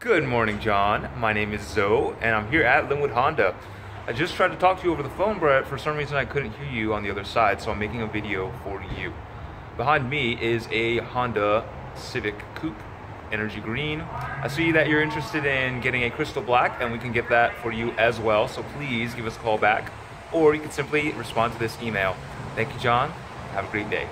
Good morning, John. My name is Zoe, and I'm here at Lynnwood Honda. I just tried to talk to you over the phone, but for some reason I couldn't hear you on the other side, so I'm making a video for you. Behind me is a Honda Civic Coupe, Energy Green. I see that you're interested in getting a Crystal Black, and we can get that for you as well, so please give us a call back, or you can simply respond to this email. Thank you, John. Have a great day.